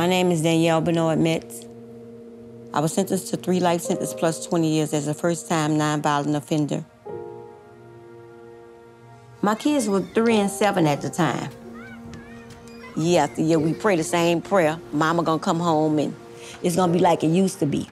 My name is Danielle Benoit Metz. I was sentenced to three life sentences plus 20 years as a first-time nonviolent offender. My kids were three and seven at the time. Year after year, we pray the same prayer. Mama gonna come home and it's gonna be like it used to be.